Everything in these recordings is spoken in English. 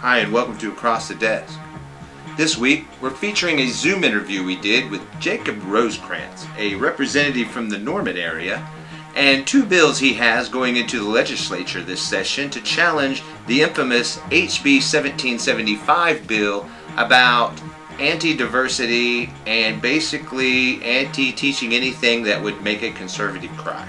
Hi, and welcome to Across the Desk. This week, we're featuring a Zoom interview we did with Jacob Rosecrants, a representative from the Norman area, and two bills he has going into the legislature this session to challenge the infamous HB 1775 bill about anti diversity and basically anti teaching anything that would make a conservative cry.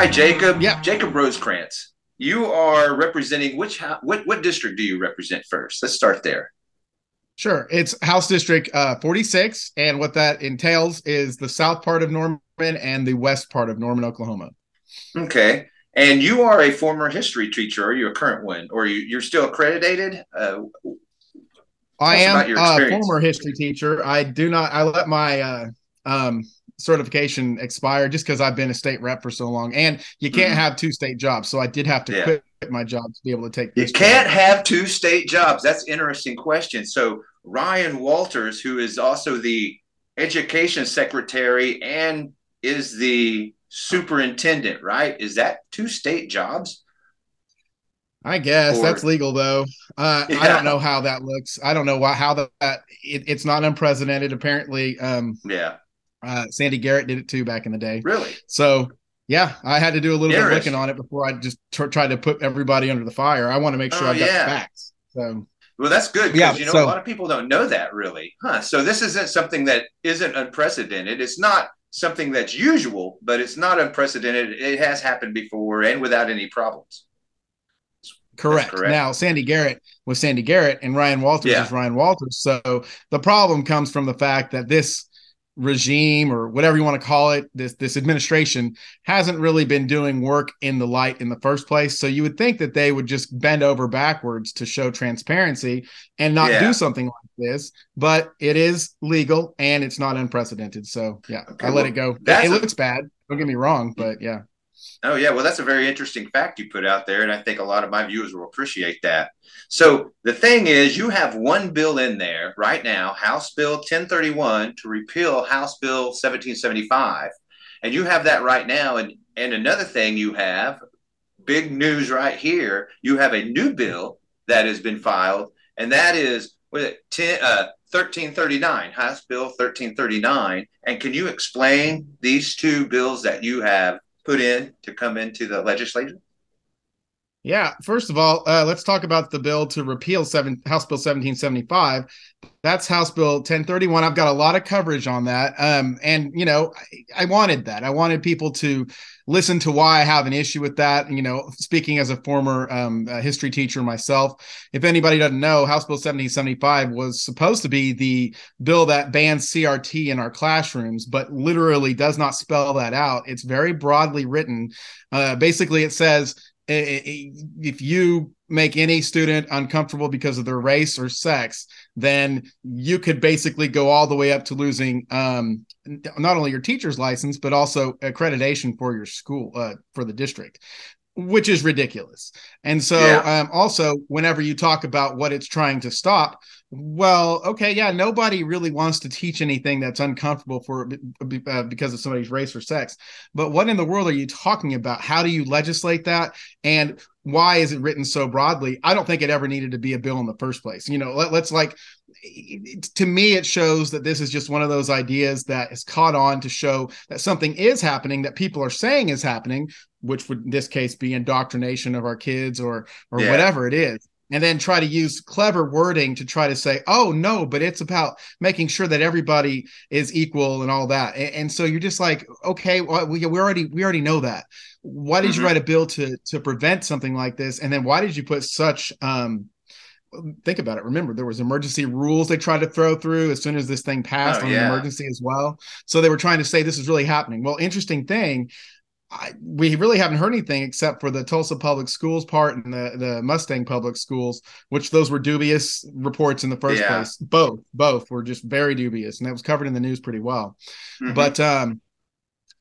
Hi, Jacob. Yeah. Jacob Rosecrants. You are representing which what what district do you represent first? Let's start there. Sure. It's House District uh, 46. And what that entails is the south part of Norman and the west part of Norman, Oklahoma. Okay. And you are a former history teacher, or are you a current one, or you, you're still accredited? Uh, I am a former history teacher. I do not, I let my uh, um, certification expired just because I've been a state rep for so long. And you can't Mhm. have two state jobs. So I did have to Yeah. quit my job to be able to take you can't job. have two state jobs. That's an interesting question. So Ryan Walters, who is also the education secretary and is the superintendent, right? Is that two state jobs? I guess Or- that's legal though. Uh, I don't know how that looks. I don't know why, how that, it, it's not unprecedented. Apparently, um, Yeah, uh, Sandy Garrett did it too back in the day. really. So yeah, I had to do a little bit of looking on it before I just tr- tried to put everybody under the fire. I want to make sure Oh, I've got yeah. the facts. So Well, that's good Yeah, because you know so- a lot of people don't know that really, huh? So this isn't something that isn't unprecedented. It's not something that's usual, but it's not unprecedented. It has happened before and without any problems. correct. correct. Now Sandy Garrett was Sandy Garrett and Ryan Walters Yeah. is Ryan Walters. So the problem comes from the fact that this regime or whatever you want to call it, this this administration hasn't really been doing work in the light in the first place. So you would think that they would just bend over backwards to show transparency and not Yeah. do something like this, but it is legal and it's not unprecedented. So yeah, Okay, I let well, it go. It, that's it a- looks bad. Don't get me wrong, but yeah. Oh yeah, well that's a very interesting fact you put out there, and I think a lot of my viewers will appreciate that. So the thing is, you have one bill in there right now, House Bill 1031, to repeal House Bill 1775, and you have that right now. And and another thing you have, big news right here, you have a new bill that has been filed, and that is what is it 10 uh 1339 house bill 1339 and can you explain these two bills that you have put in to come into the legislature? Yeah, first of all, uh, let's talk about the bill to repeal seven House Bill 1775. That's House Bill 1031. I've got a lot of coverage on that. Um, and you know, I, I wanted that. I wanted people to listen to why I have an issue with that. You know, speaking as a former um, uh, history teacher myself, if anybody doesn't know, House Bill 1775 was supposed to be the bill that bans CRT in our classrooms, but literally does not spell that out. It's very broadly written. Uh, basically, it says if you make any student uncomfortable because of their race or sex, then you could basically go all the way up to losing um, not only your teacher's license but also accreditation for your school uh, for the district which is ridiculous. And so Yeah. um, also whenever you talk about what it's trying to stop well okay yeah nobody really wants to teach anything that's uncomfortable for uh, because of somebody's race or sex. But what in the world are you talking about? How do you legislate that? And why is it written so broadly? I don't think it ever needed to be a bill in the first place. You know let, let's like to me it shows that this is just one of those ideas that is caught on to show that something is happening that people are saying is happening which would in this case be indoctrination of our kids or or Yeah. whatever it is and then try to use clever wording to try to say oh no but it's about making sure that everybody is equal and all that and, and so you're just like okay well, we, we already we already know that why did you Mhm. write a bill to to prevent something like this and then why did you put such um think about it remember there was emergency rules they tried to throw through as soon as this thing passed Oh, on yeah. an emergency as well so they were trying to say this is really happening well interesting thing I, we really haven't heard anything except for the Tulsa Public Schools part and the, the Mustang Public Schools, which those were dubious reports in the first Yeah. place. Both, both were just very dubious, and that was covered in the news pretty well. Mhm. But um,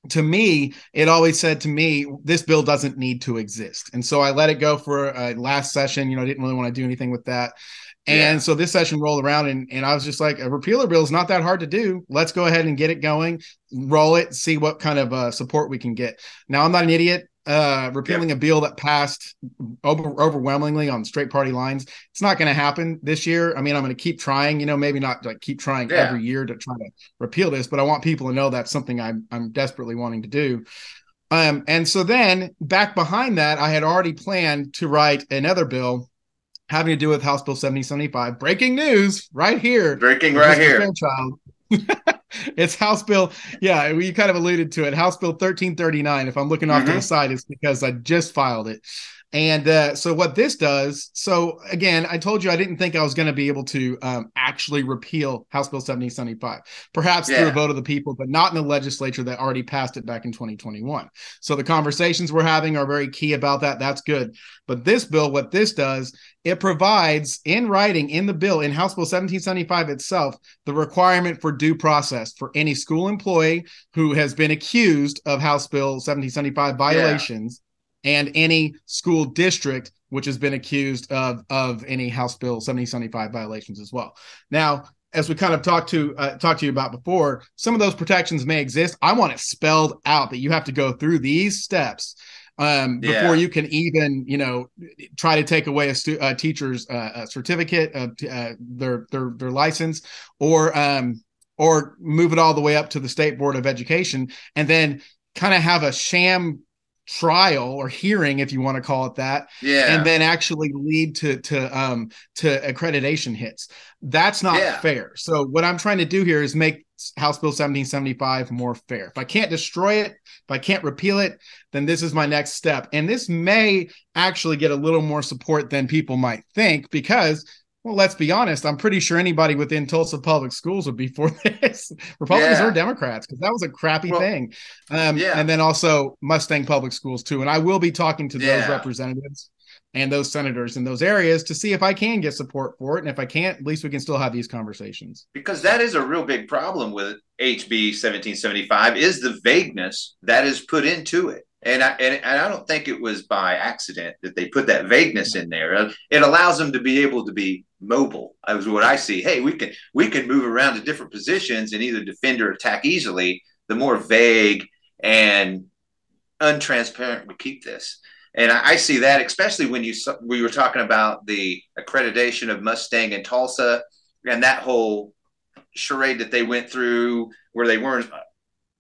to me, it always said to me, this bill doesn't need to exist. And so I let it go for a last session. You know, I didn't really want to do anything with that. And yeah. so this session rolled around and, and I was just like, a repealer bill is not that hard to do. Let's go ahead and get it going, roll it, see what kind of uh, support we can get. Now, I'm not an idiot uh, repealing yeah. a bill that passed over, overwhelmingly on straight party lines. It's not going to happen this year. I mean, I'm going to keep trying. You know, maybe not like keep trying yeah. every year to try to repeal this, but I want people to know that's something I'm I'm desperately wanting to do. Um, and so then back behind that, I had already planned to write another bill having to do with House Bill 7075. Breaking news right here. Breaking right here. It's House Bill. Yeah, we kind of alluded to it. House Bill 1339. If I'm looking off mm-hmm. to the side, it's because I just filed it. And uh, so what this does, so again, I told you I didn't think I was going to be able to um, actually repeal House Bill 7075, perhaps yeah. through a vote of the people, but not in the legislature that already passed it back in 2021. So the conversations we're having are very key about that. That's good. But this bill, what this does, it provides in writing in the bill in House Bill 1775 itself the requirement for due process for any school employee who has been accused of House Bill 1775 violations. Yeah and any school district which has been accused of of any House Bill 7075 violations as well. Now, as we kind of talked to uh, talked to you about before, some of those protections may exist. I want it spelled out that you have to go through these steps um, yeah. before you can even you know try to take away a, stu- a teacher's uh, a certificate of uh, their their their license or um, or move it all the way up to the state board of education and then kind of have a sham trial or hearing if you want to call it that yeah. and then actually lead to to um to accreditation hits. That's not yeah. fair. So what i'm trying to do here is make house bill 1775 more fair. If i can't destroy it if i can't repeal it then this is my next step. And this may actually get a little more support than people might think because well, let's be honest. I'm pretty sure anybody within Tulsa public schools would be for this, Republicans yeah. or Democrats, because that was a crappy well, thing. Um, yeah. And then also Mustang public schools too. And I will be talking to yeah. those representatives and those senators in those areas to see if I can get support for it. And if I can't, at least we can still have these conversations. Because that is a real big problem with HB 1775 is the vagueness that is put into it. And I, and, and I don't think it was by accident that they put that vagueness in there. Uh, it allows them to be able to be mobile. That was what I see. Hey, we can we can move around to different positions and either defend or attack easily. The more vague and untransparent we keep this, and I, I see that especially when you we were talking about the accreditation of Mustang and Tulsa and that whole charade that they went through where they weren't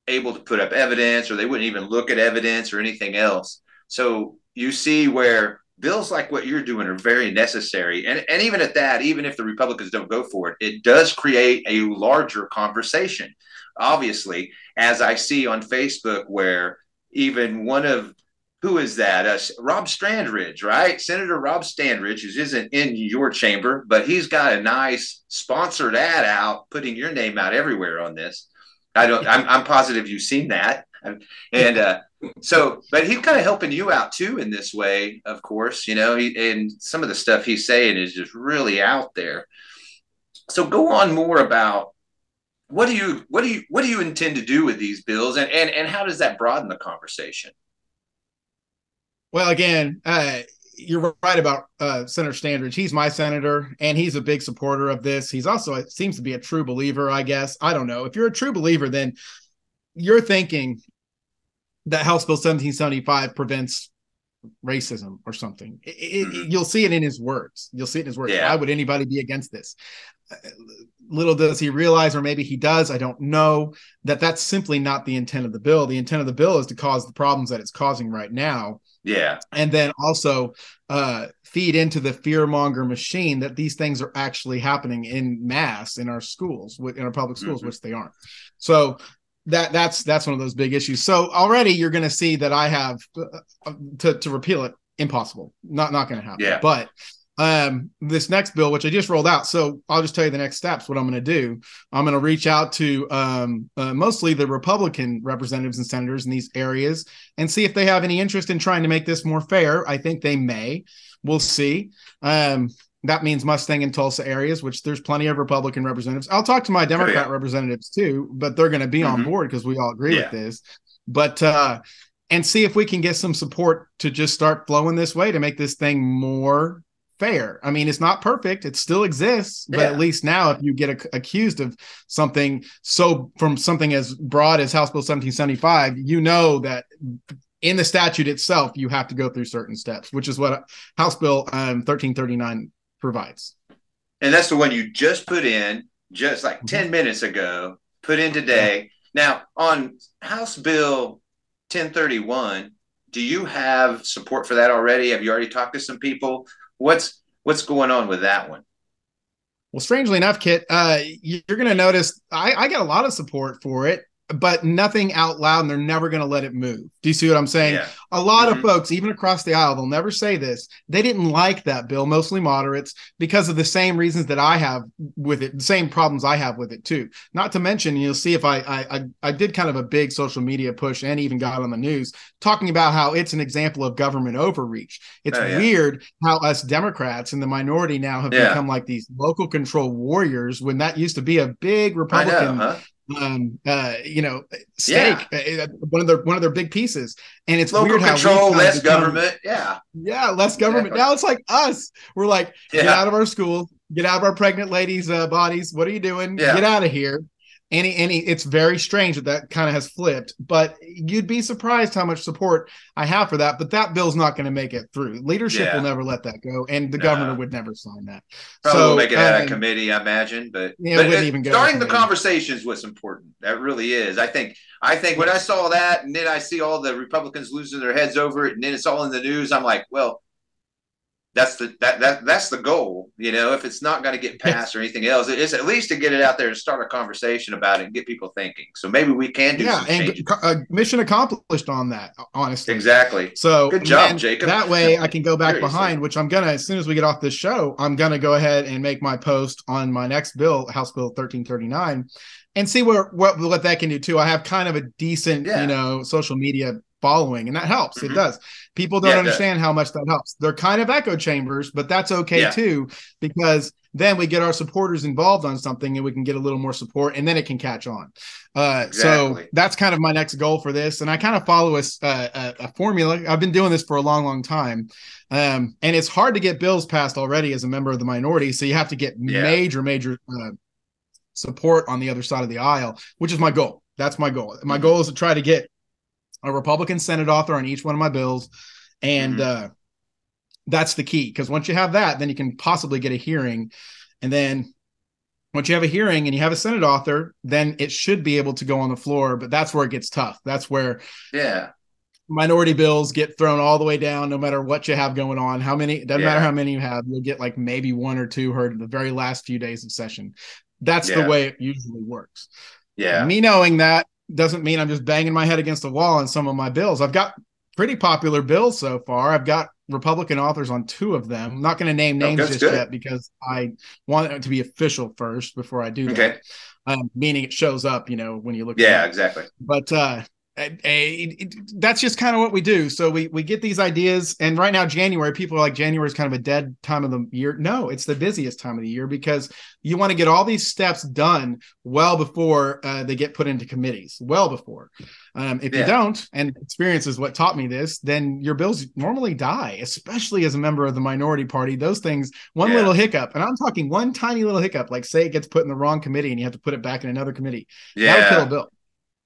able to put up evidence or they wouldn't even look at evidence or anything else. So you see where bills like what you're doing are very necessary. And, and even at that, even if the Republicans don't go for it, it does create a larger conversation. Obviously, as I see on Facebook, where even one of who is that? Uh, Rob Standridge, right? Senator Rob Standridge, who isn't in your chamber, but he's got a nice sponsored ad out, putting your name out everywhere on this. I don't. I'm, I'm positive you've seen that, and uh, so, but he's kind of helping you out too in this way. Of course, you know, he, and some of the stuff he's saying is just really out there. So, go on more about what do you what do you what do you intend to do with these bills, and and and how does that broaden the conversation? Well, again, uh, you're right about uh, Senator Standridge. He's my senator, and he's a big supporter of this. He's also it seems to be a true believer. I guess I don't know if you're a true believer, then you're thinking that House Bill 1775 prevents racism or something. It, it, mm-hmm. you'll see it in his words. You'll see it in his words. Yeah. Why would anybody be against this? Little does he realize, or maybe he does, I don't know, that that's simply not the intent of the bill. The intent of the bill is to cause the problems that it's causing right now yeah. And then also uh, feed into the fear monger machine that these things are actually happening in mass in our schools, in our public schools, mm-hmm. which they aren't. So that that's that's one of those big issues. So already you're going to see that I have uh, uh, to to repeal it impossible. Not not going to happen. Yeah. But um, this next bill, which I just rolled out. So I'll just tell you the next steps. What I'm going to do, I'm going to reach out to um, uh, mostly the Republican representatives and senators in these areas and see if they have any interest in trying to make this more fair. I think they may. We'll see. Um, that means Mustang and Tulsa areas, which there's plenty of Republican representatives. I'll talk to my Democrat oh, yeah. representatives too, but they're going to be mm-hmm. on board because we all agree yeah. with this. but uh and see if we can get some support to just start flowing this way to make this thing more fair. I mean, it's not perfect; it still exists, but yeah. at least now, if you get a, accused of something so from something as broad as House Bill 1775, you know that in the statute itself, you have to go through certain steps, which is what House Bill um, 1339 provides. And that's the one you just put in just like mm-hmm. 10 minutes ago, put in today. Now, on House Bill 1031, do you have support for that already? Have you already talked to some people? What's what's going on with that one? Well, strangely enough, Kit, uh, you're going to notice I, I get a lot of support for it but nothing out loud and they're never going to let it move. Do you see what I'm saying? Yeah. A lot mm-hmm. of folks, even across the aisle, they'll never say this. They didn't like that bill, mostly moderates, because of the same reasons that I have with it, the same problems I have with it too. Not to mention, you'll see if I I I did kind of a big social media push and even got on the news talking about how it's an example of government overreach. It's oh, yeah. weird how us Democrats in the minority now have yeah. become like these local control warriors when that used to be a big Republican know, huh? Um, uh, you know, stake, yeah. Uh, uh, one of their one of their big pieces. And it's local weird control, less become, government. Yeah, yeah, less government. Exactly. Now it's like us. We're like, yeah. get out of our school, get out of our pregnant ladies' uh, bodies. What are you doing? Yeah. Get out of here any any it's very strange that that kind of has flipped but you'd be surprised how much support i have for that but that bill's not going to make it through. Leadership yeah. will never let that go and the no. governor would never sign that. Probably so make it out of committee i imagine but, yeah, but it, uh, even starting the conversations was important. That really is. I think i think when i saw that and then i see all the republicans losing their heads over it and then it's all in the news i'm like well that's the that, that that's the goal you know if it's not going to get passed or anything else it's at least to get it out there and start a conversation about it and get people thinking. So maybe we can do yeah and uh, mission accomplished on that honestly. Exactly. So good job jacob. that way i can go back Seriously. behind which i'm gonna as soon as we get off this show i'm gonna go ahead and make my post on my next bill house bill 1339 and see where what what that can do too. I have kind of a decent yeah. you know social media following and that helps mm-hmm. it does people don't yeah, understand how much that helps they're kind of echo chambers but that's okay yeah. too because then we get our supporters involved on something and we can get a little more support and then it can catch on uh, exactly. so that's kind of my next goal for this and i kind of follow a, a, a formula i've been doing this for a long long time um, and it's hard to get bills passed already as a member of the minority so you have to get yeah. major major uh, support on the other side of the aisle which is my goal that's my goal my mm-hmm. goal is to try to get a Republican Senate author on each one of my bills. And mm-hmm. uh, that's the key because once you have that, then you can possibly get a hearing. And then once you have a hearing and you have a Senate author, then it should be able to go on the floor. But that's where it gets tough. That's where, yeah, minority bills get thrown all the way down no matter what you have going on. How many, doesn't yeah. matter how many you have, you'll get like maybe one or two heard in the very last few days of session. That's yeah. the way it usually works. Yeah. Me knowing that doesn't mean I'm just banging my head against the wall on some of my bills. I've got pretty popular bills so far. I've got Republican authors on two of them. I'm not going to name oh, names oh, just good. yet because I want it to be official first before I do that. Okay. Um, meaning it shows up, you know, when you look. Yeah, exactly. But uh, a, a, that's just kind of what we do. So we we get these ideas, and right now January, people are like January is kind of a dead time of the year. No, it's the busiest time of the year because you want to get all these steps done well before uh, they get put into committees. Well before. Um, if yeah. you don't, and experience is what taught me this, then your bills normally die, especially as a member of the minority party. Those things, one yeah. little hiccup, and I'm talking one tiny little hiccup, like say it gets put in the wrong committee and you have to put it back in another committee. Yeah. That'll kill a bill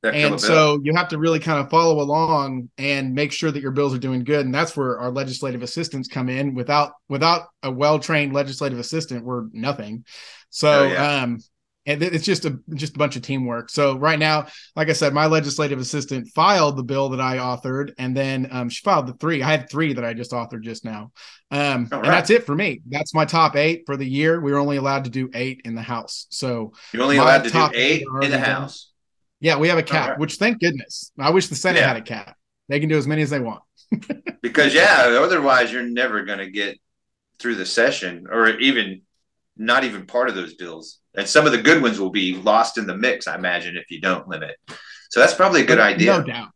and so you have to really kind of follow along and make sure that your bills are doing good. And that's where our legislative assistants come in. Without without a well-trained legislative assistant we're nothing. So oh, yeah. um and it's just a just a bunch of teamwork. So right now like i said my legislative assistant filed the bill that i authored and then um, she filed the three. I had three that i just authored just now. Um, right. and that's it for me. That's my top eight for the year. We were only allowed to do eight in the house. So you're only allowed to do eight in the house yeah, we have a cap, which thank goodness. I wish the Senate yeah. had a cap. They can do as many as they want. because yeah, otherwise you're never going to get through the session or even not even part of those bills. And some of the good ones will be lost in the mix, I imagine, if you don't limit. So that's probably a good idea. No doubt.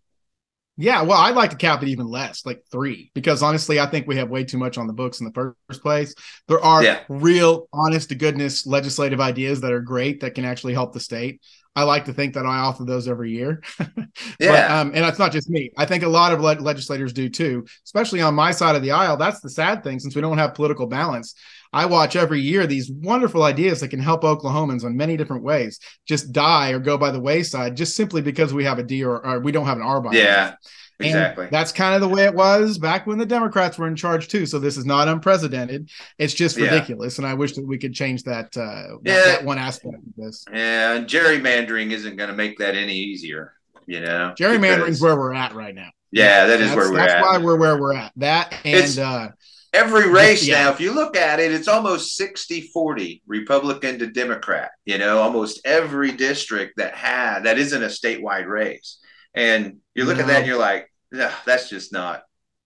Yeah, well, I'd like to cap it even less, like three, because honestly, I think we have way too much on the books in the first place. There are yeah. real, honest to goodness legislative ideas that are great that can actually help the state. I like to think that I author those every year. yeah. But, um, and it's not just me. I think a lot of le- legislators do too, especially on my side of the aisle. That's the sad thing since we don't have political balance. I watch every year these wonderful ideas that can help Oklahomans in many different ways just die or go by the wayside just simply because we have a D or, or we don't have an R by Yeah. Exactly. And that's kind of the way it was back when the Democrats were in charge too. So this is not unprecedented. It's just Yeah. ridiculous, and I wish that we could change that. Uh, that, Yeah. that one aspect of this. Yeah, and gerrymandering isn't going to make that any easier. You know, Gerrymandering's Because- where we're at right now. yeah, that is that's, where we're at. that's at. why we're where we're at. That It's- and uh, Every race Yeah. now, if you look at it, it's almost 60 40 Republican to Democrat. You know, almost every district that had that isn't a statewide race. And you look at that and you're like, "Ugh, that's just not,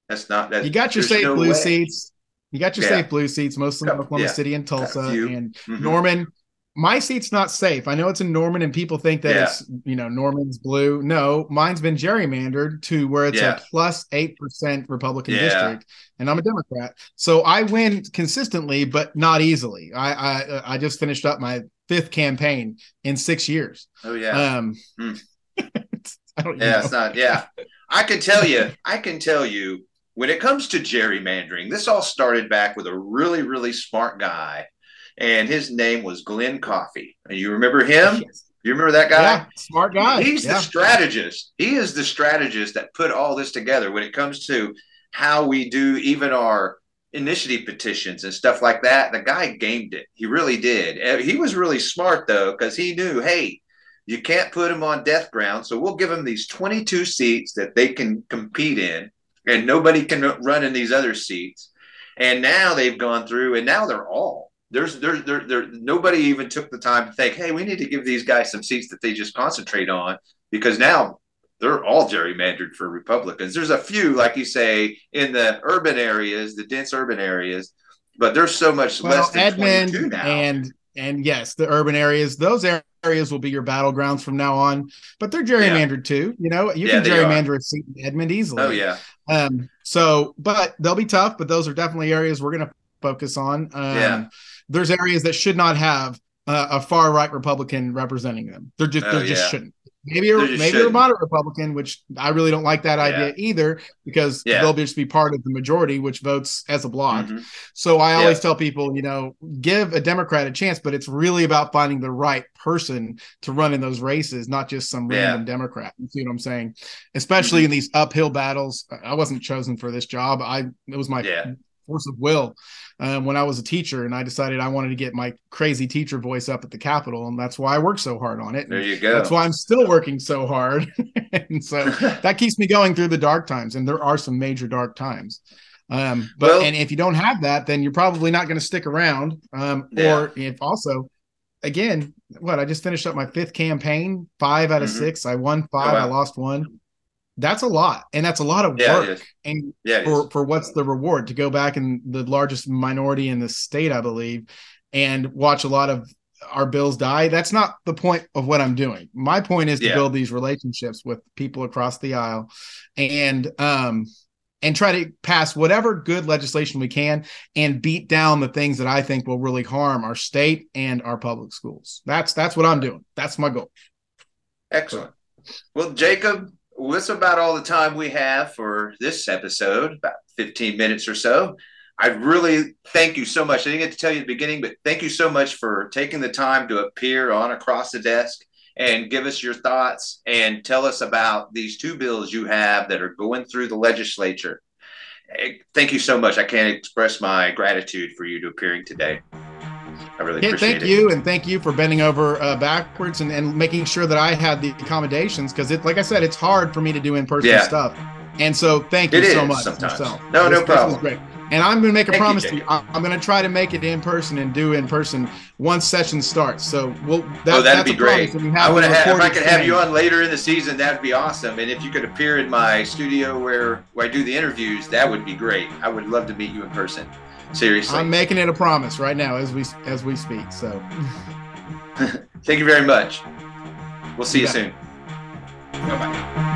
that's not that. you got your safe no blue way." seats. You got your Yeah. safe blue seats, mostly in Oklahoma yeah. City and Tulsa and Mhm. Norman. My seat's not safe. I know it's in Norman, and people think that Yeah. it's you know Norman's blue. No, mine's been gerrymandered to where it's a plus eight percent Republican district, and I'm a Democrat, so I win consistently, but not easily. I I, I just finished up my fifth campaign in six years. Oh, yeah. Um, Hmm. Yeah, know. it's not. Yeah, I can tell you. I can tell you when it comes to gerrymandering. This all started back with a really, really smart guy, and his name was Glenn Coffee. And you remember him? You remember that guy? Yeah, smart guy. He's yeah. the strategist. He is the strategist that put all this together when it comes to how we do even our initiative petitions and stuff like that. The guy gamed it. He really did. Eh, he was really smart though, because he knew, hey, you can't put them on death ground. So we'll give them these 22 seats that they can compete in, and nobody can run in these other seats. And now they've gone through, and now they're all there's there's there, there nobody even took the time to think, hey, we need to give these guys some seats that they just concentrate on because now they're all gerrymandered for Republicans. There's a few, like you say, in the urban areas, the dense urban areas, but there's so much well, less than Edmond 22 now. and and yes, the urban areas, those areas will be your battlegrounds from now on. But they're gerrymandered too. You know, you Yeah, can gerrymander a seat in Edmond easily. oh yeah, Um. So, but they'll be tough. But those are definitely areas we're going to focus on. Um, Yeah. There's areas that should not have uh, a far right Republican representing them. They're just Oh, they just yeah. shouldn't. Maybe a, maybe a shouldn't. moderate Republican, which I really don't like that idea either, because Yeah. they'll just be part of the majority, which votes as a block. Mhm. So I Yeah. always tell people, you know, give a Democrat a chance, but it's really about finding the right person to run in those races, not just some Yeah. random Democrat. You see what I'm saying? Especially Mhm. in these uphill battles. I wasn't chosen for this job. I it was my Yeah. Force of will um, when I was a teacher, and I decided I wanted to get my crazy teacher voice up at the Capitol, and that's why I worked so hard on it. there you go. That's why I'm still working so hard, and so that keeps me going through the dark times and there are some major dark times um but Well- and if you don't have that then you're probably not going to stick around um Yeah. or if also again what i just finished up my fifth campaign five out of Mhm. six i won five wow. i lost one that's a lot and that's a lot of yeah, work and Yeah, for for what's the reward? To go back in the largest minority in the state i believe and watch a lot of our bills die that's not the point of what i'm doing. My point is to Yeah. build these relationships with people across the aisle and um and try to pass whatever good legislation we can and beat down the things that i think will really harm our state and our public schools. That's that's what i'm doing. That's my goal. Excellent. Well, Jacob, that's about all the time we have for this episode, about 15 minutes or so. I really thank you so much. I didn't get to tell you at the beginning, but thank you so much for taking the time to appear on Across the Desk and give us your thoughts and tell us about these two bills you have that are going through the legislature. Thank you so much. I can't express my gratitude for you to appearing today. I really Yeah, thank it. you, and thank you for bending over uh, backwards and, and making sure that I had the accommodations because it, like I said, it's hard for me to do in person Yeah. stuff. And so, thank you It so is much. sometimes. yourself. No, no This- this was problem. great. And I'm going to make a Thank you, promise to you. I'm going to try to make it in person and do in person once session starts. So we'll. That, oh, that'd that's be a great. I would have if I could have you on later in the season, that'd be awesome. And if you could appear in my studio where, where I do the interviews, that would be great. I would love to meet you in person. Seriously. I'm making it a promise right now as we as we speak. So. Thank you very much. We'll see You you soon. Bye bye.